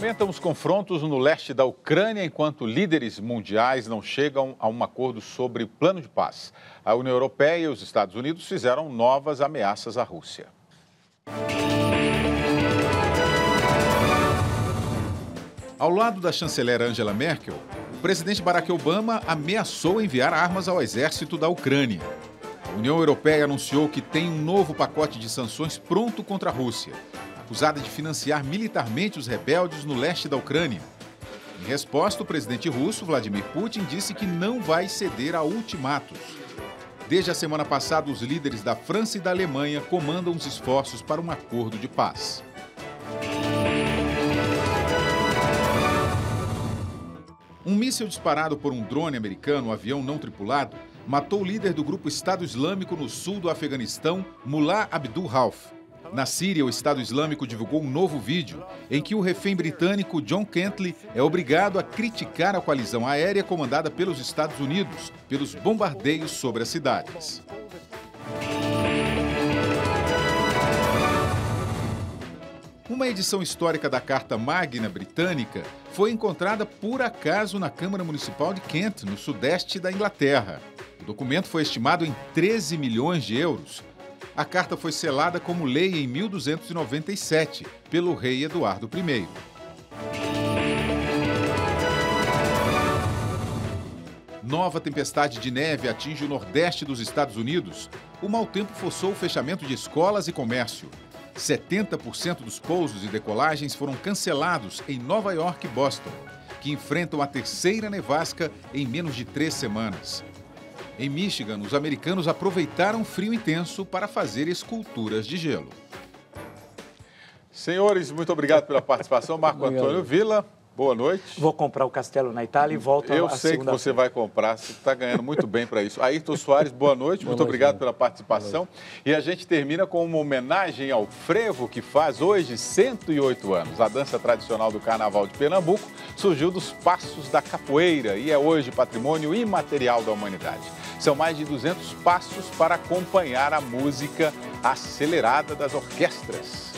Aumentam os confrontos no leste da Ucrânia enquanto líderes mundiais não chegam a um acordo sobre plano de paz. A União Europeia e os Estados Unidos fizeram novas ameaças à Rússia. Ao lado da chanceler Angela Merkel, o presidente Barack Obama ameaçou enviar armas ao exército da Ucrânia. A União Europeia anunciou que tem um novo pacote de sanções pronto contra a Rússia acusada de financiar militarmente os rebeldes no leste da Ucrânia. Em resposta, o presidente russo, Vladimir Putin, disse que não vai ceder a ultimatos. Desde a semana passada, os líderes da França e da Alemanha comandam os esforços para um acordo de paz. Um míssil disparado por um drone americano, um avião não tripulado, matou o líder do grupo Estado Islâmico no sul do Afeganistão, Mullah Abdul Rauf. Na Síria, o Estado Islâmico divulgou um novo vídeo em que o refém britânico John Kentley é obrigado a criticar a coalizão aérea comandada pelos Estados Unidos pelos bombardeios sobre as cidades. Uma edição histórica da Carta Magna Britânica foi encontrada por acaso na Câmara Municipal de Kent, no sudeste da Inglaterra. O documento foi estimado em 13 milhões de euros a carta foi selada como lei em 1297 pelo rei Eduardo I. Nova tempestade de neve atinge o nordeste dos Estados Unidos. O mau tempo forçou o fechamento de escolas e comércio. 70% dos pousos e decolagens foram cancelados em Nova York e Boston, que enfrentam a terceira nevasca em menos de três semanas. Em Michigan, os americanos aproveitaram o frio intenso para fazer esculturas de gelo. Senhores, muito obrigado pela participação. Marco Antônio Vila, boa noite. Vou comprar o castelo na Itália e volto Eu sei que você vai comprar, você está ganhando muito bem para isso. Ayrton Soares, boa noite, boa muito noite, obrigado pela participação. E a gente termina com uma homenagem ao frevo, que faz hoje 108 anos. A dança tradicional do Carnaval de Pernambuco surgiu dos passos da capoeira e é hoje patrimônio imaterial da humanidade. São mais de 200 passos para acompanhar a música acelerada das orquestras.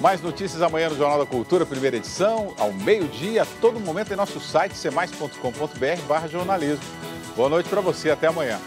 Mais notícias amanhã no Jornal da Cultura, primeira edição, ao meio-dia, a todo momento em nosso site, cmais.com.br barra jornalismo. Boa noite para você, até amanhã.